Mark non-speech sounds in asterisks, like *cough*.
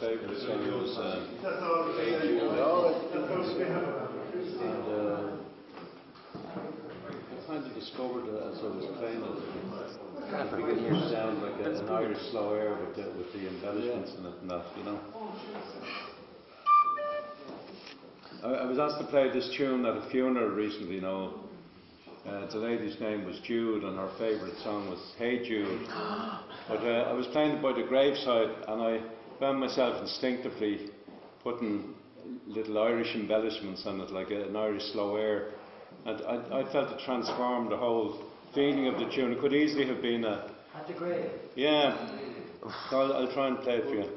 favourite song was um, Hey Jude. And uh, I kind of discovered uh, as I was playing it, it beginning to sound like a, an Irish slow air with the, with the embellishments in it and that, you know. I, I was asked to play this tune at a funeral recently, you know. Uh, the lady's name was Jude, and her favourite song was Hey Jude. *gasps* But uh, I was playing it by the graveside, and I found myself instinctively putting little Irish embellishments on it, like an Irish slow air. And I, I felt it transformed the whole feeling of the tune. It could easily have been a. At the grave. Yeah. So I'll, I'll try and play it for you.